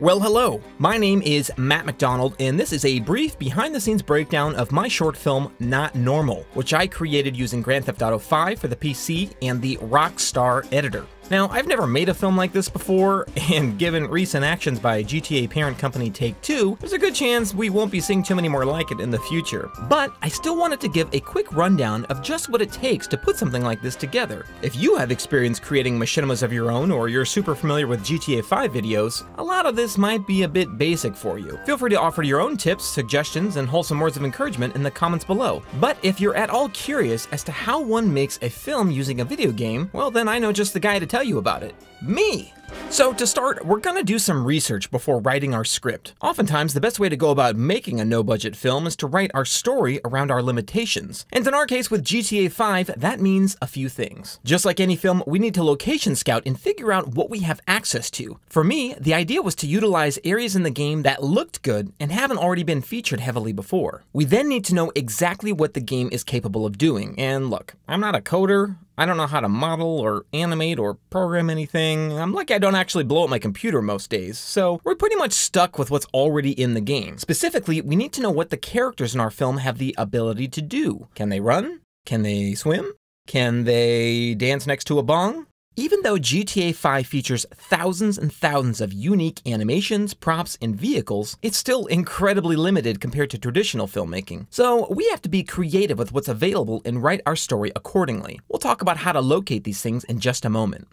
Well, hello. My name is Matt MacDonald, and this is a brief behind the scenes breakdown of my short film, Not Normal, which I created using Grand Theft Auto 5 for the PC and the Rockstar editor. Now, I've never made a film like this before, and given recent actions by GTA parent company Take Two, there's a good chance we won't be seeing too many more like it in the future. But I still wanted to give a quick rundown of just what it takes to put something like this together. If you have experience creating machinimas of your own, or you're super familiar with GTA 5 videos, a lot of this might be a bit basic for you. Feel free to offer your own tips, suggestions, and wholesome words of encouragement in the comments below. But if you're at all curious as to how one makes a film using a video game, well then I know just the guy to tell tell you about it. Me! So to start, we're gonna do some research before writing our script. Oftentimes, the best way to go about making a no-budget film is to write our story around our limitations. And in our case with GTA 5, that means a few things. Just like any film, we need to location scout and figure out what we have access to. For me, the idea was to utilize areas in the game that looked good and haven't already been featured heavily before. We then need to know exactly what the game is capable of doing. And look, I'm not a coder, I don't know how to model or animate or program anything. I'm lucky I don't actually blow up my computer most days, so we're pretty much stuck with what's already in the game. Specifically, we need to know what the characters in our film have the ability to do. Can they run? Can they swim? Can they dance next to a bong? Even though GTA 5 features thousands and thousands of unique animations, props, and vehicles, it's still incredibly limited compared to traditional filmmaking. So we have to be creative with what's available and write our story accordingly. We'll talk about how to locate these things in just a moment.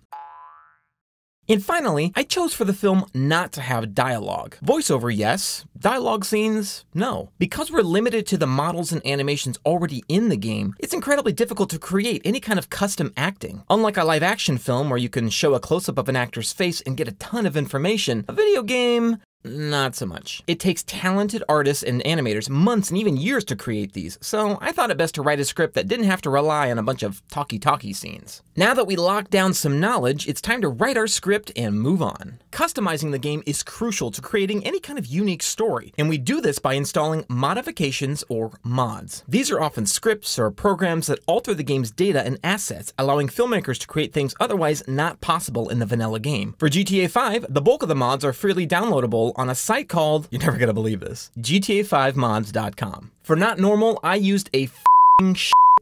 And finally, I chose for the film not to have dialogue. Voiceover, yes. Dialogue scenes, no. Because we're limited to the models and animations already in the game, it's incredibly difficult to create any kind of custom acting. Unlike a live action film where you can show a close up of an actor's face and get a ton of information, a video game not so much. It takes talented artists and animators months and even years to create these, so I thought it best to write a script that didn't have to rely on a bunch of talky-talky scenes. Now that we locked down some knowledge, it's time to write our script and move on. Customizing the game is crucial to creating any kind of unique story, and we do this by installing modifications or mods. These are often scripts or programs that alter the game's data and assets, allowing filmmakers to create things otherwise not possible in the vanilla game. For GTA 5, the bulk of the mods are freely downloadable on a site called, you're never gonna believe this, GTA5mods.com. For Not Normal, I used a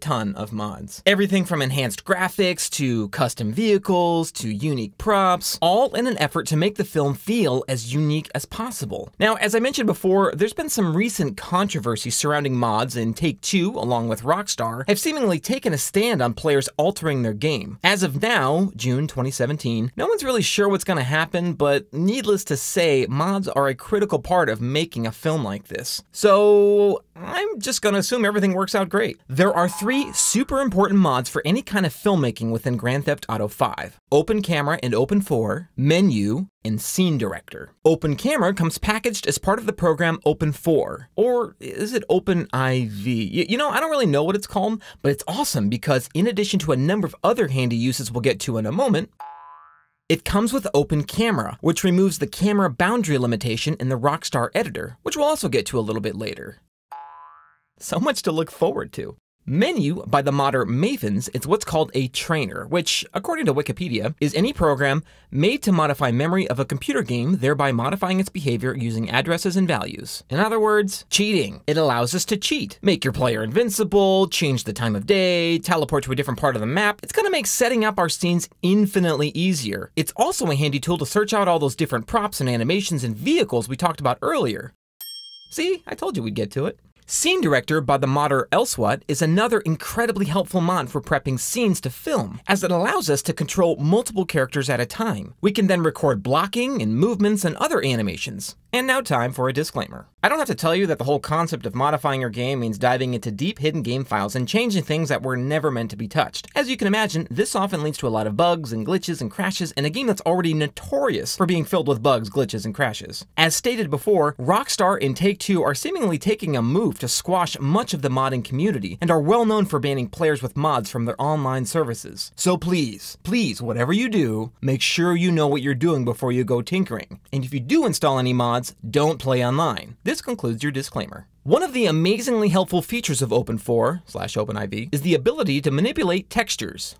ton of mods. Everything from enhanced graphics to custom vehicles to unique props, all in an effort to make the film feel as unique as possible. Now, as I mentioned before, there's been some recent controversy surrounding mods, and Take Two, along with Rockstar, have seemingly taken a stand on players altering their game. As of now, June 2017, no one's really sure what's going to happen, but needless to say, mods are a critical part of making a film like this. So, I'm just to assume everything works out great. There are three three super important mods for any kind of filmmaking within Grand Theft Auto 5 Open Camera and Open 4, Menyoo, and Scene Director. Open Camera comes packaged as part of the program Open 4, or is it Open IV? You know, I don't really know what it's called, but it's awesome because in addition to a number of other handy uses we'll get to in a moment, it comes with Open Camera, which removes the camera boundary limitation in the Rockstar editor, which we'll also get to a little bit later. So much to look forward to. Menyoo by the modder MAFINS is what's called a trainer, which, according to Wikipedia, is any program made to modify memory of a computer game, thereby modifying its behavior using addresses and values. In other words, cheating. It allows us to cheat, make your player invincible, change the time of day, teleport to a different part of the map. It's gonna make setting up our scenes infinitely easier. It's also a handy tool to search out all those different props and animations and vehicles we talked about earlier. See, I told you we'd get to it. Scene Director by the modder elsewhat is another incredibly helpful mod for prepping scenes to film, as it allows us to control multiple characters at a time. We can then record blocking and movements and other animations. And now time for a disclaimer. I don't have to tell you that the whole concept of modifying your game means diving into deep hidden game files and changing things that were never meant to be touched. As you can imagine, this often leads to a lot of bugs and glitches and crashes in a game that's already notorious for being filled with bugs, glitches, and crashes. As stated before, Rockstar and Take-Two are seemingly taking a move to squash much of the modding community and are well known for banning players with mods from their online services. So please, please, whatever you do, make sure you know what you're doing before you go tinkering. And if you do install any mods, don't play online. This concludes your disclaimer. One of the amazingly helpful features of Open4 slash OpenIV is the ability to manipulate textures.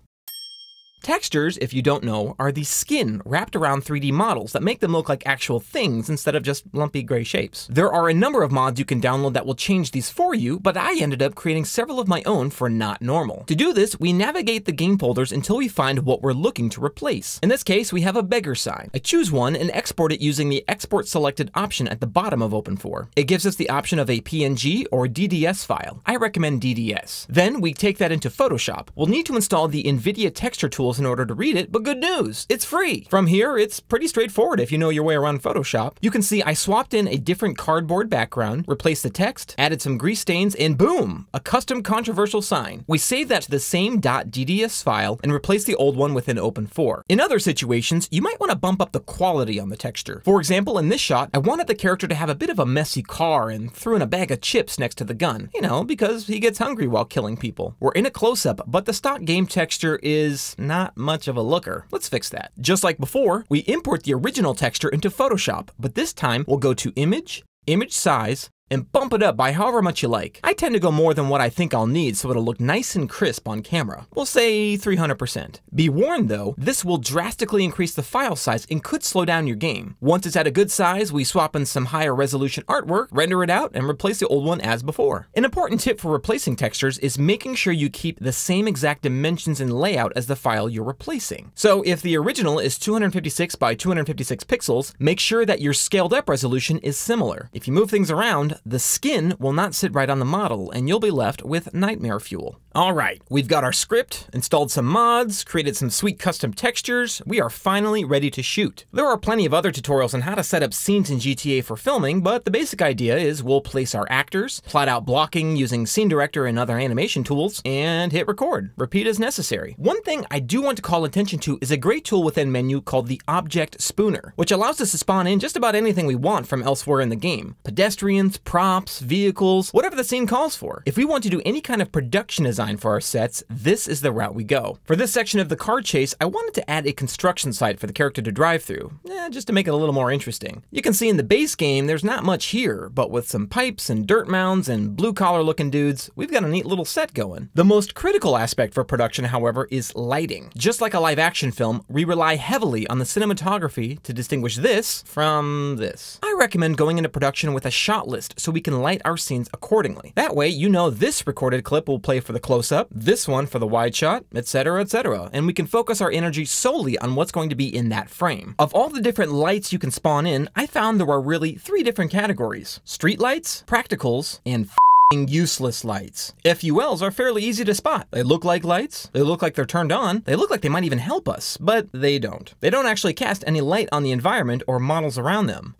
Textures, if you don't know, are the skin wrapped around 3D models that make them look like actual things instead of just lumpy gray shapes. There are a number of mods you can download that will change these for you, but I ended up creating several of my own for Not Normal. To do this, we navigate the game folders until we find what we're looking to replace. In this case, we have a beggar sign. I choose one and export it using the export selected option at the bottom of Open4. It gives us the option of a PNG or DDS file. I recommend DDS. Then we take that into Photoshop. We'll need to install the NVIDIA texture tools in order to read it, but good news, it's free. From here, it's pretty straightforward if you know your way around Photoshop. You can see I swapped in a different cardboard background, replaced the text, added some grease stains, and boom, a custom controversial sign. We save that to the same .dds file and replace the old one within Open4. In other situations, you might want to bump up the quality on the texture. For example, in this shot, I wanted the character to have a bit of a messy car and threw in a bag of chips next to the gun. You know, because he gets hungry while killing people. We're in a close-up, but the stock game texture is not much of a looker. Let's fix that. Just like before, we import the original texture into Photoshop, but this time we'll go to Image, Image Size, and bump it up by however much you like. I tend to go more than what I think I'll need so it'll look nice and crisp on camera. We'll say 300%. Be warned though, this will drastically increase the file size and could slow down your game. Once it's at a good size, we swap in some higher resolution artwork, render it out, and replace the old one as before. An important tip for replacing textures is making sure you keep the same exact dimensions and layout as the file you're replacing. So if the original is 256 by 256 pixels, make sure that your scaled up resolution is similar. If you move things around, the skin will not sit right on the model and you'll be left with nightmare fuel. Alright, we've got our script, installed some mods, created some sweet custom textures, we are finally ready to shoot. There are plenty of other tutorials on how to set up scenes in GTA for filming, but the basic idea is we'll place our actors, plot out blocking using Scene Director and other animation tools, and hit record. Repeat as necessary. One thing I do want to call attention to is a great tool within Menyoo called the Object Spooner, which allows us to spawn in just about anything we want from elsewhere in the game. Pedestrians, props, vehicles, whatever the scene calls for. If we want to do any kind of production design design for our sets, this is the route we go. For this section of the car chase, I wanted to add a construction site for the character to drive through, eh, just to make it a little more interesting. You can see in the base game, there's not much here, but with some pipes and dirt mounds and blue collar looking dudes, we've got a neat little set going. The most critical aspect for production, however, is lighting. Just like a live action film, we rely heavily on the cinematography to distinguish this from this. I recommend going into production with a shot list so we can light our scenes accordingly. That way, you know this recorded clip will play for the close up, this one for the wide shot, etc., etc. And we can focus our energy solely on what's going to be in that frame. Of all the different lights you can spawn in, I found there are really three different categories. Street lights, practicals, and useless lights. FULs are fairly easy to spot. They look like lights, they look like they're turned on, they look like they might even help us, but they don't. They don't actually cast any light on the environment or models around them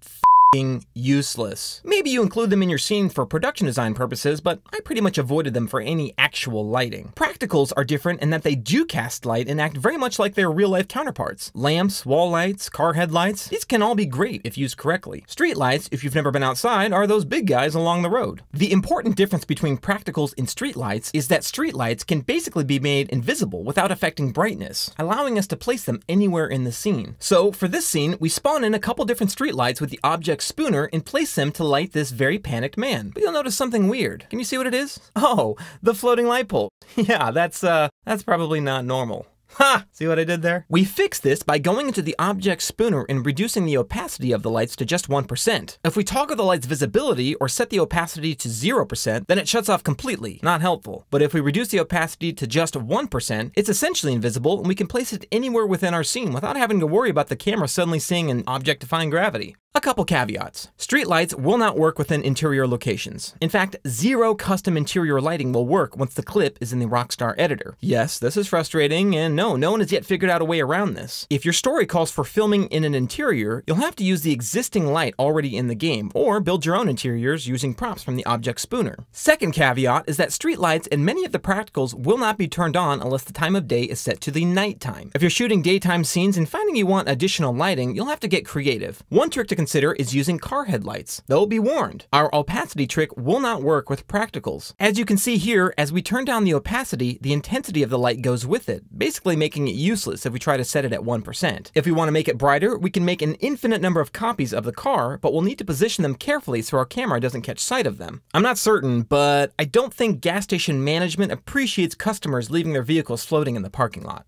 useless. Maybe you include them in your scene for production design purposes, but I pretty much avoided them for any actual lighting. Practicals are different in that they do cast light and act very much like their real life counterparts. Lamps, wall lights, car headlights, these can all be great if used correctly. Street lights, if you've never been outside, are those big guys along the road. The important difference between practicals and street lights is that street lights can basically be made invisible without affecting brightness, allowing us to place them anywhere in the scene. So for this scene, we spawn in a couple different street lights with the object spooner and place them to light this very panicked man. But you'll notice something weird. Can you see what it is? Oh, the floating light pole. yeah, that's, uh, that's probably not normal. Ha! See what I did there? We fix this by going into the object spooner and reducing the opacity of the lights to just 1%. If we toggle the light's visibility or set the opacity to 0%, then it shuts off completely, not helpful. But if we reduce the opacity to just 1%, it's essentially invisible and we can place it anywhere within our scene without having to worry about the camera suddenly seeing an object defying gravity. A couple caveats. Streetlights will not work within interior locations. In fact, zero custom interior lighting will work once the clip is in the Rockstar editor. Yes, this is frustrating, and no, no one has yet figured out a way around this. If your story calls for filming in an interior, you'll have to use the existing light already in the game, or build your own interiors using props from the object spooner. Second caveat is that streetlights and many of the practicals will not be turned on unless the time of day is set to the nighttime. If you're shooting daytime scenes and finding you want additional lighting, you'll have to get creative. One trick to consider is using car headlights. Though be warned, our opacity trick will not work with practicals. As you can see here, as we turn down the opacity, the intensity of the light goes with it, basically making it useless if we try to set it at 1%. If we want to make it brighter, we can make an infinite number of copies of the car, but we'll need to position them carefully so our camera doesn't catch sight of them. I'm not certain, but I don't think gas station management appreciates customers leaving their vehicles floating in the parking lot.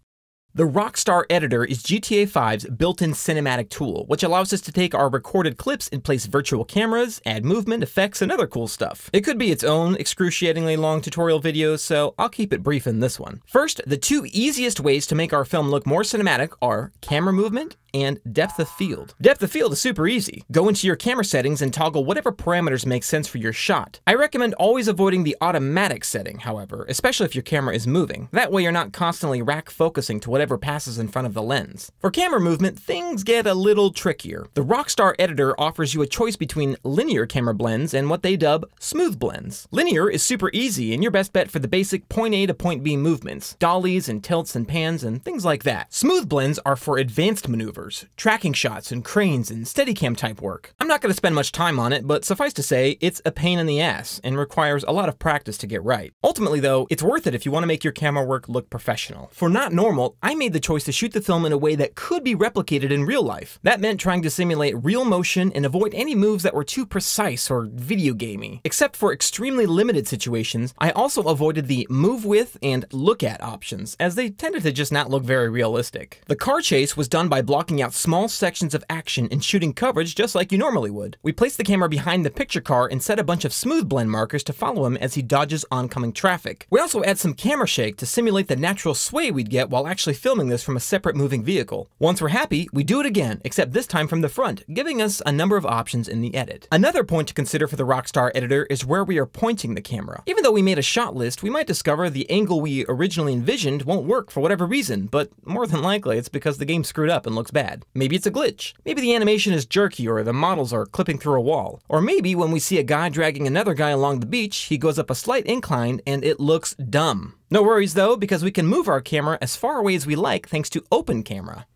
The Rockstar Editor is GTA 5's built-in cinematic tool, which allows us to take our recorded clips and place virtual cameras, add movement, effects, and other cool stuff. It could be its own excruciatingly long tutorial video, so I'll keep it brief in this one. First, the two easiest ways to make our film look more cinematic are camera movement and depth of field. Depth of field is super easy. Go into your camera settings and toggle whatever parameters make sense for your shot. I recommend always avoiding the automatic setting, however, especially if your camera is moving. That way you're not constantly rack focusing to whatever passes in front of the lens. For camera movement, things get a little trickier. The Rockstar Editor offers you a choice between linear camera blends and what they dub smooth blends. Linear is super easy and your best bet for the basic point A to point B movements, dollies and tilts and pans and things like that. Smooth blends are for advanced maneuvers tracking shots and cranes and steadicam type work. I'm not going to spend much time on it, but suffice to say, it's a pain in the ass and requires a lot of practice to get right. Ultimately though, it's worth it if you want to make your camera work look professional. For Not Normal, I made the choice to shoot the film in a way that could be replicated in real life. That meant trying to simulate real motion and avoid any moves that were too precise or video gamey. Except for extremely limited situations, I also avoided the move with and look at options, as they tended to just not look very realistic. The car chase was done by blocking out small sections of action and shooting coverage just like you normally would. We place the camera behind the picture car and set a bunch of smooth blend markers to follow him as he dodges oncoming traffic. We also add some camera shake to simulate the natural sway we'd get while actually filming this from a separate moving vehicle. Once we're happy, we do it again, except this time from the front, giving us a number of options in the edit. Another point to consider for the Rockstar editor is where we are pointing the camera. Even though we made a shot list, we might discover the angle we originally envisioned won't work for whatever reason, but more than likely it's because the game screwed up and looks bad. Maybe it's a glitch. Maybe the animation is jerky or the models are clipping through a wall. Or maybe when we see a guy dragging another guy along the beach, he goes up a slight incline and it looks dumb. No worries though, because we can move our camera as far away as we like thanks to Open Camera.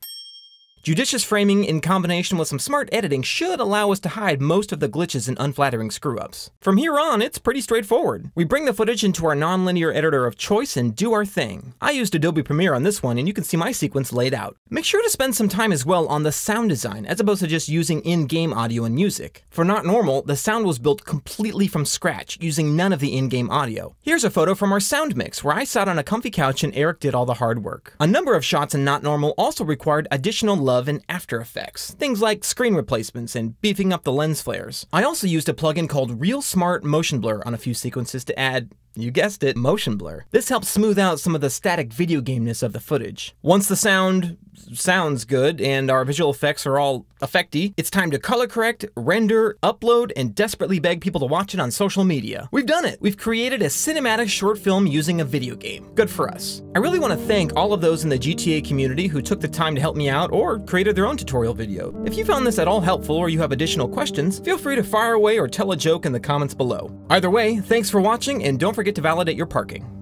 Judicious framing in combination with some smart editing should allow us to hide most of the glitches and unflattering screw-ups. From here on, it's pretty straightforward. We bring the footage into our nonlinear editor of choice and do our thing. I used Adobe Premiere on this one and you can see my sequence laid out. Make sure to spend some time as well on the sound design as opposed to just using in-game audio and music. For Not Normal, the sound was built completely from scratch using none of the in-game audio. Here's a photo from our sound mix where I sat on a comfy couch and Eric did all the hard work. A number of shots in Not Normal also required additional love in After Effects, things like screen replacements and beefing up the lens flares. I also used a plugin called ReelSmart Motion Blur on a few sequences to add you guessed it, motion blur. This helps smooth out some of the static video gameness of the footage. Once the sound sounds good and our visual effects are all effecty, it's time to color correct, render, upload, and desperately beg people to watch it on social media. We've done it! We've created a cinematic short film using a video game. Good for us. I really want to thank all of those in the GTA community who took the time to help me out or created their own tutorial video. If you found this at all helpful or you have additional questions, feel free to fire away or tell a joke in the comments below. Either way, thanks for watching and don't forget to validate your parking.